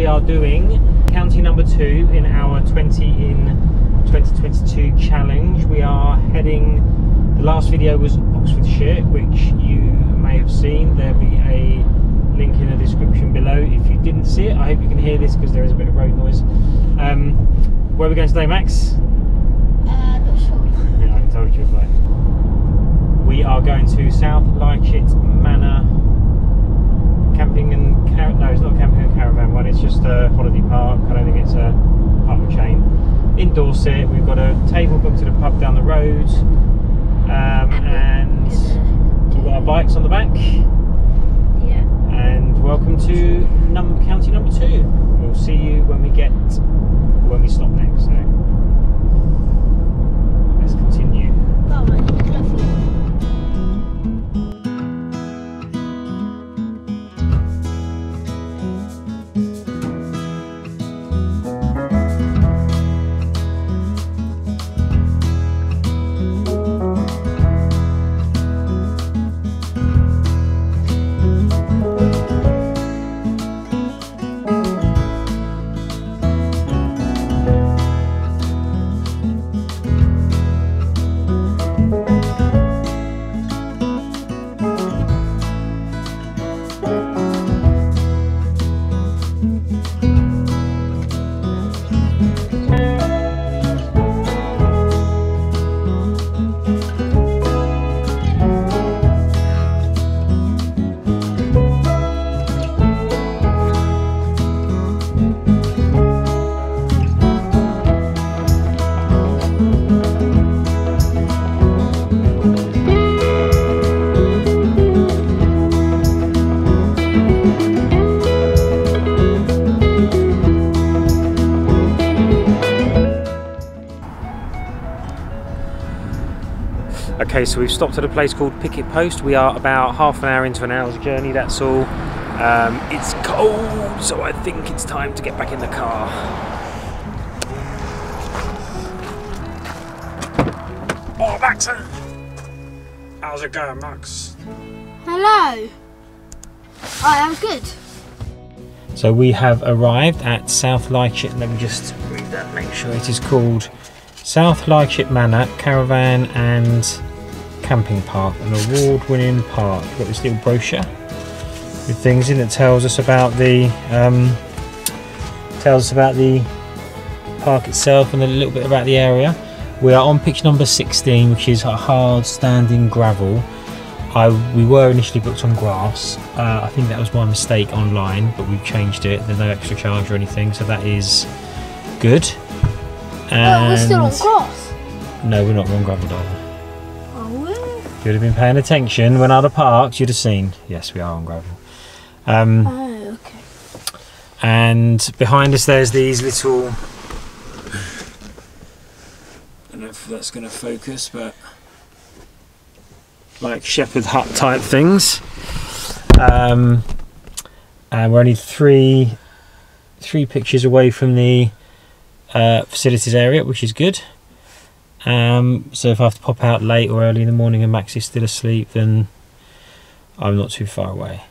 We are doing county number two in our 20 in 2022 challenge. We are heading. The last video was Oxfordshire, which you may have seen. There'll be a link in the description below. If you didn't see it, I hope you can hear this because there is a bit of road noise. Um, where are we going today, Max? Uh, not sure. Yeah, I told you We are going to South Lytchett Manor camping and car- no, it's not a camping and caravan one. It's just a holiday park. I don't think it's a part of a chain. In Dorset, we've got a table booked at a pub down the road, um, and we've got our bikes on the back. Yeah. And welcome to num- county number two. We'll see you when we get when we stop next. So Okay, so we've stopped at a place called Picket Post. We are about half an hour into an hour's journey, that's all. Um, it's cold, so I think it's time to get back in the car. Oh, Max! How's it going, Max? Hello. I am good. So we have arrived at South Lytchett. Let me just read that, make sure it is called South Lytchett Manor Caravan and Camping Park, an award-winning park. We've Got this little brochure with things in that tells us about the um, tells us about the park itself and a little bit about the area. We are on pitch number 16, which is a hard standing gravel. I, we were initially booked on grass. Uh, I think that was my mistake online, but we've changed it. There's no extra charge or anything, so that is good. Oh, we're still on And- cross. No, we're not. We're on gravel, darling. If you'd have been paying attention when other parks, you'd have seen. Yes, we are on gravel. Um, Oh, okay. and behind us, there's these little. I don't know if that's going to focus, but like shepherd hut type things. Um, and we're only three three pictures away from the uh, facilities area, which is good. Um, so if I have to pop out late or early in the morning and Max is still asleep, then I'm not too far away.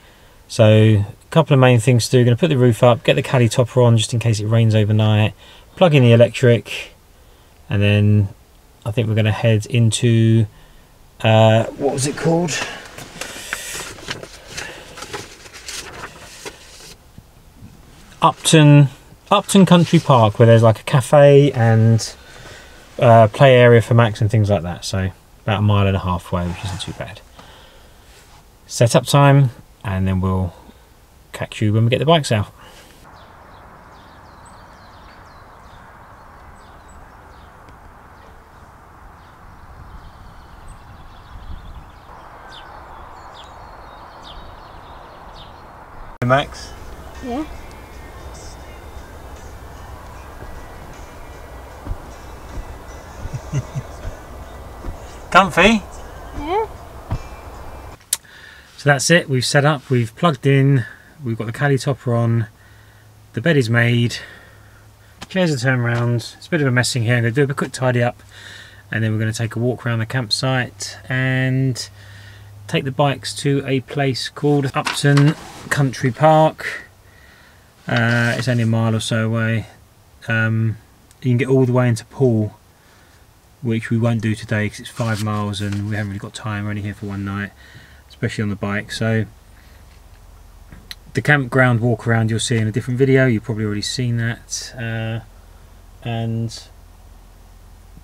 So a couple of main things to do. Going to put the roof up, get the caddy topper on just in case it rains overnight, plug in the electric, and then I think we're going to head into uh, what was it called? Upton Upton Country Park, where there's like a cafe and uh, play area for Max and things like that. So about a mile and a half away, which isn't too bad. Set up time, and then we'll catch you when we get the bikes out. Max. Yeah. Comfy. Yeah. So that's it. We've set up. We've plugged in. We've got the caddy topper on, the bed is made, chairs are turned around. It's a bit of a mess in here. I'm going to do a quick tidy up and then we're going to take a walk around the campsite and take the bikes to a place called Upton Country Park. Uh, it's only a mile or so away. Um, you can get all the way into Poole, which we won't do today because it's five miles and we haven't really got time. We're only here for one night, especially on the bike. So the campground walk around you'll see in a different video. You've probably already seen that. Uh, and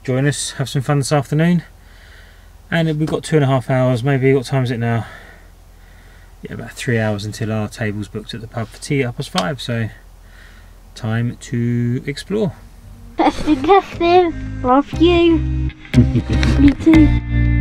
join us, have some fun this afternoon. And we've got two and a half hours, maybe, what time is it now? Yeah, about three hours until our table's booked at the pub for tea at past five, so time to explore. Testing, testing. Love you. Me too.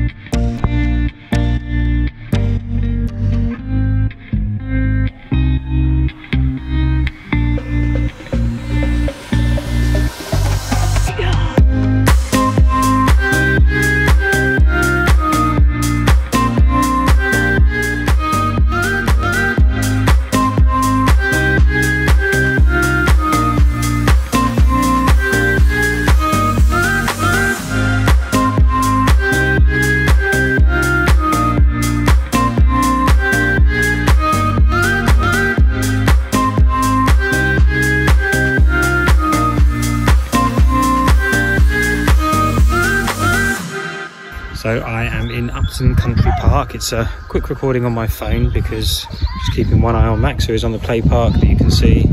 Upton Country Park. It's a quick recording on my phone because just keeping one eye on Max who is on the play park that you can see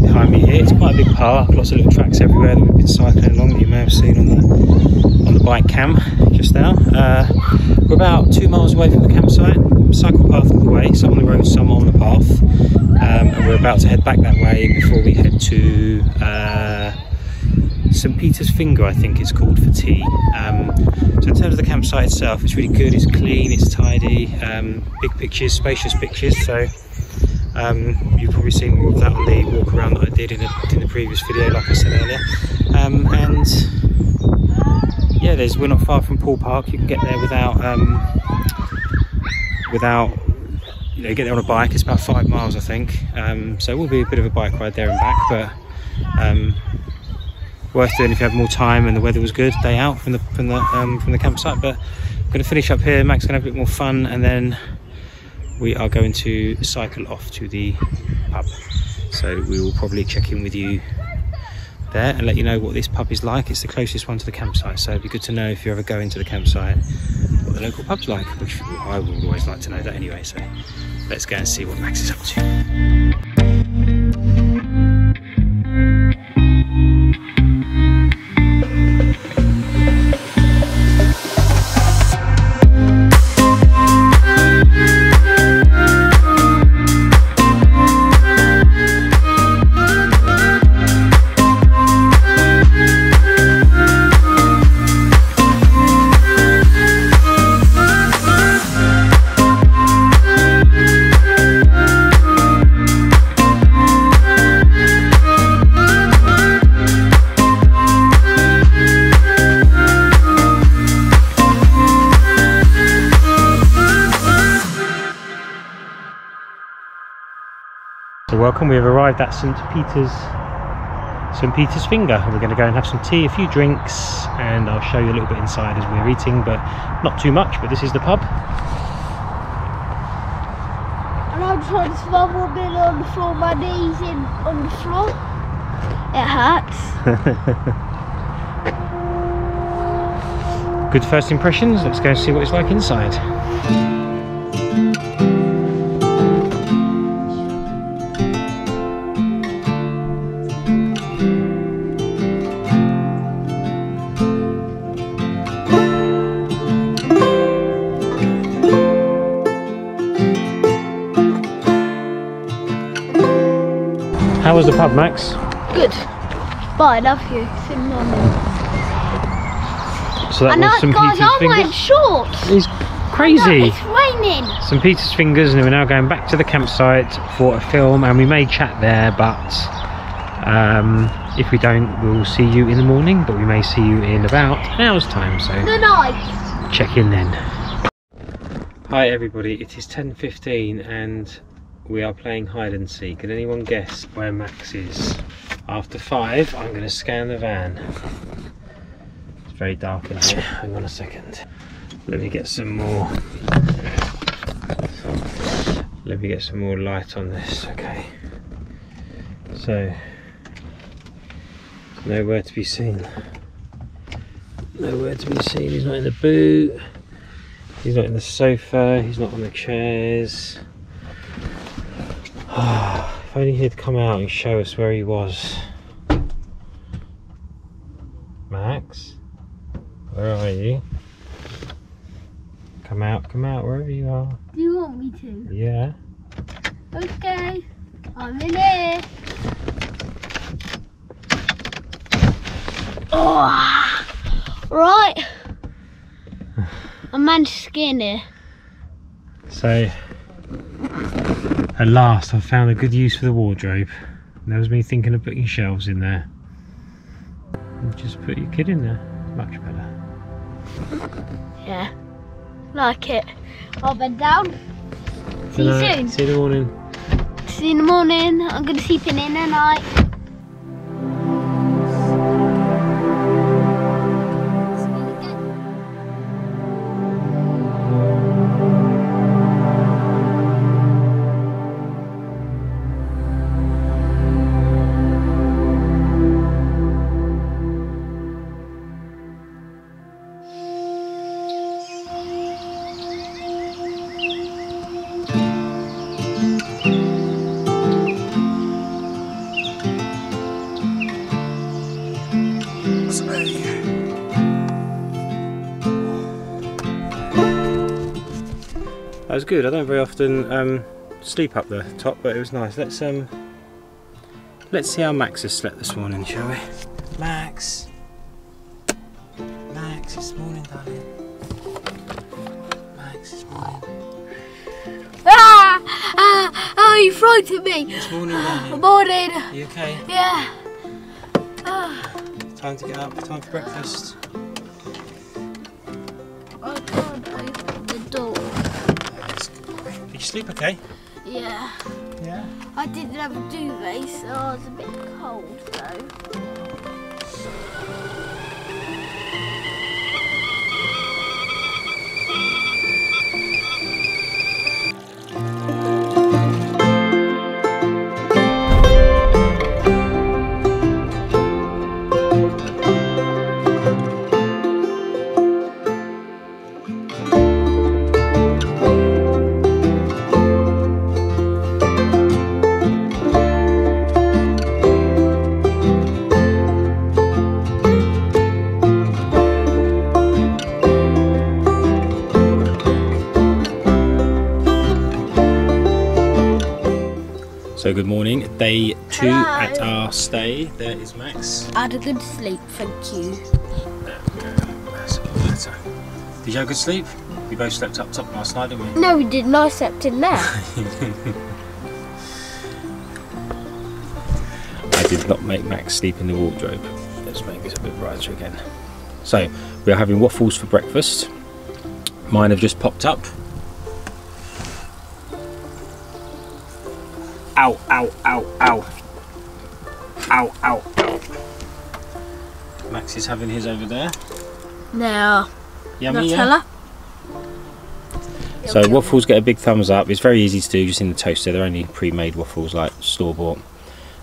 behind me here. It's quite a big park, lots of little tracks everywhere that we've been cycling along that you may have seen on the on the bike cam just now. Uh, we're about two miles away from the campsite, cycle path all the way, some on the road, some on the path. Um, and we're about to head back that way before we head to uh, St Peter's Finger, I think it's called for tea. Um, so in terms of the campsite itself, it's really good. It's clean, it's tidy, um, big pictures, spacious pictures. So um, you've probably seen more of that on the walk around that I did in, a, in the previous video, like I said earlier. Um, and yeah, there's we're not far from Poole Park. You can get there without um, without you know get there on a bike. It's about five miles, I think. Um, so it will be a bit of a bike ride there and back, but um, worth doing if you have more time and the weather was good. Day out from the from the um, from the campsite. But I'm going to finish up here. Max going to have a bit more fun, and then we are going to cycle off to the pub. So we will probably check in with you there and let you know what this pub is like. It's the closest one to the campsite, so it'd be good to know if you're ever go into the campsite what the local pub's like, which I would always like to know that anyway. So let's go and see what Max is up to. Welcome, we have arrived at St Peter's St Peter's Finger. We're going to go and have some tea, a few drinks, and I'll show you a little bit inside as we're eating, but not too much. But this is the pub. And I'm trying to smother a bit on the floor, my knees in on the floor. It hurts. Good first impressions. Let's go and see what it's like inside. How was the pub, Max? Good. But I love you. Sitting on there. So that I know, was St guys, Peter's I'm wearing shorts. No, crazy. it's raining. St Peter's Fingers, and we're now going back to the campsite for a film, and we may chat there, but um, if we don't, we'll see you in the morning, but we may see you in about an hour's time, so The night. check in then. Hi everybody, it is 10.15 and we are playing hide and seek. Can anyone guess where Max is? After five, I'm going to scan the van. It's very dark in here. Hang on a second. Let me get some more. Let me get some more light on this. Okay. So, nowhere to be seen. Nowhere to be seen. He's not in the boot. He's not in the sofa. He's not on the chairs. If only he'd come out and show us where he was. Max, where are you? Come out, come out, wherever you are. Do you want me to? Yeah. Okay. I'm in here. Oh, right. I managed to skin it. So, at last, I've found a good use for the wardrobe. That was me thinking of putting shelves in there. Just put your kid in there. Much better. Yeah. Like it. I'll bed down. See you soon. See you in the morning. See you in the morning. I'm gonna sleep in in the night. Was good. I don't very often um, sleep up the top, but it was nice. Let's um, let's see how Max has slept this morning, shall we? Max, Max, this morning, darling. Max, this morning. Ah! Ah! Oh, you frightened me. This morning, darling. Morning. You okay? Yeah. Ah, Time to get up. Time for breakfast. Sleep okay? Yeah. Yeah. I didn't have a duvet, so I was a bit cold though. So good morning. Day two Hello. at our stay. There is Max. I had a good sleep, thank you. That's a lot better. Did you have a good sleep? We both slept up top last night, didn't we? No, we didn't. I slept in there. I did not make Max sleep in the wardrobe. Let's make this a bit brighter again. So, we are having waffles for breakfast. Mine have just popped up. Ow, ow, ow, ow. Ow, ow, ow. Max is having his over there. now, Yummy, yeah? So waffles get a big thumbs up. It's very easy to do just in the toaster. They're only pre-made waffles like store bought.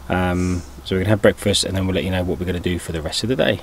Um, so we're gonna have breakfast and then we'll let you know what we're gonna do for the rest of the day.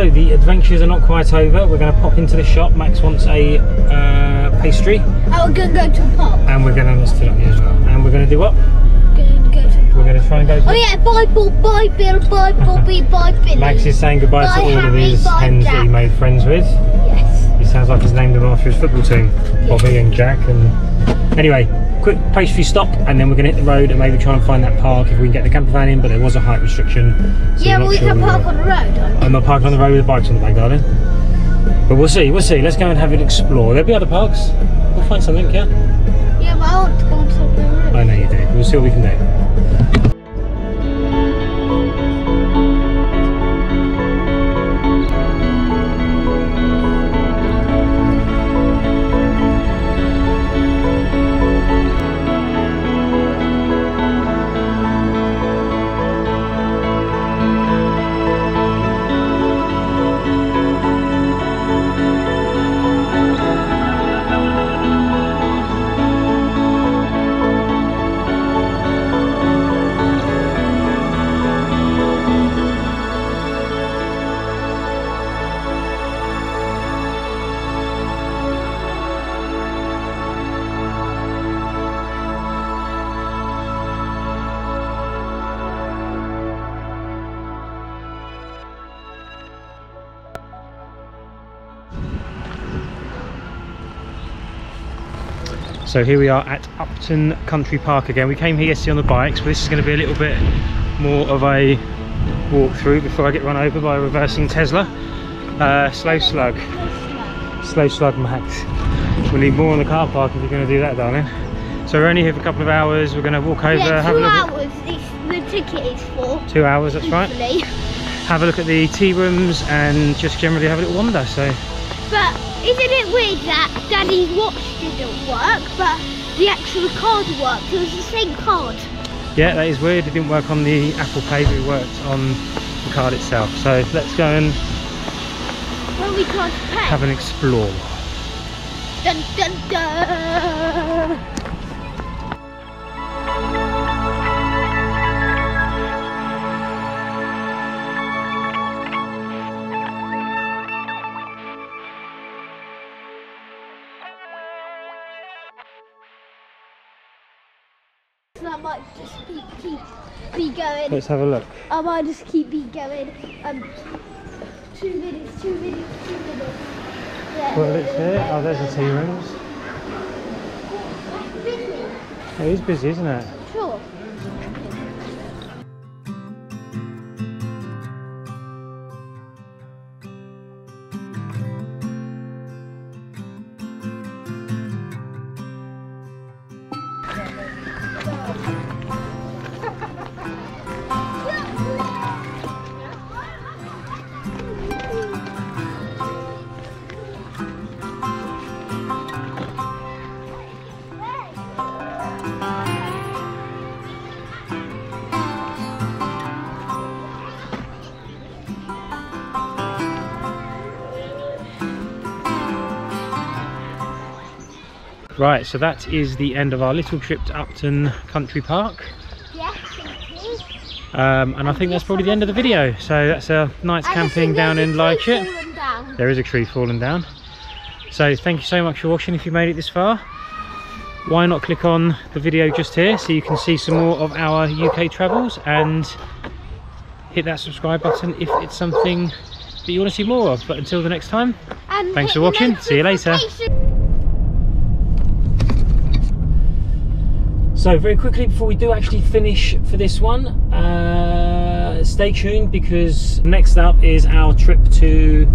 So the adventures are not quite over. We're going to pop into the shop. Max wants a uh, pastry, Oh, we're gonna go to a pub. and we're going to still on as well. And we're going to do what? Gonna go to a pub. We're going to try and go. Oh yeah, Bible, Bible, Bible, be Bible. Max is saying goodbye Bye, to all of Harry, his bye, hens that he made friends with. Yes. He sounds like he's named them after his football team, Bobby and Jack. And anyway, quick pastry stop, and then we're going to hit the road and maybe try and find that park if we can get the camper van in. But there was a height restriction. So yeah, but we sure can park on the road. I'm not parking on the road with the bikes on the back, darling. But we'll see, we'll see. Let's go and have an explore. There'll be other parks. We'll find something, yeah? Yeah, but I want to go on top of the roof. I know you do. We'll see what we can do. So here we are at Upton Country Park again. We came here yesterday on the bikes, but this is going to be a little bit more of a walk through before I get run over by a reversing Tesla. Uh, slow slug, slow slug max. We'll need more on the car park if you're going to do that, darling. So we're only here for a couple of hours. We're going to walk over, yeah, have a look. At, hours this, the ticket is for. two hours, that's right. Have a look at the tea rooms and just generally have a little wander. So But isn't it weird that Daddy's watch didn't work, but the actual card worked? It was the same card. yeah, that is weird. It didn't work on the Apple Pay, but it worked on the card itself. So let's go and When we tried to pay. have an explore. Dun dun dun. Might just keep, keep be going. Let's have a look. I might just keep be going. Um, two minutes, two minutes, two minutes. Yeah. Well, it's here. Oh, there's the tea rooms. It is busy, isn't it? Right, so that is the end of our little trip to Upton Country Park. Yes. Um, and I think that's probably the end of the video. So that's a night's camping down in a tree Lytchett. falling down. There is a tree falling down. So thank you so much for watching if you made it this far. Why not click on the video just here so you can see some more of our UK travels and hit that subscribe button if it's something that you want to see more of. But until the next time, And Thanks for watching. See you later. So very quickly before we do actually finish for this one, uh, stay tuned because next up is our trip to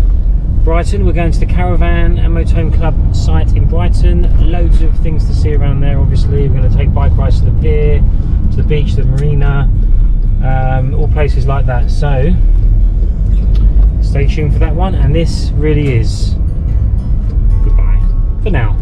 Brighton. We're going to the Caravan and Motorhome Club site in Brighton. Loads of things to see around there obviously. We're going to take bike rides to the pier, to the beach, the marina, um, all places like that. So stay tuned for that one and this really is goodbye for now.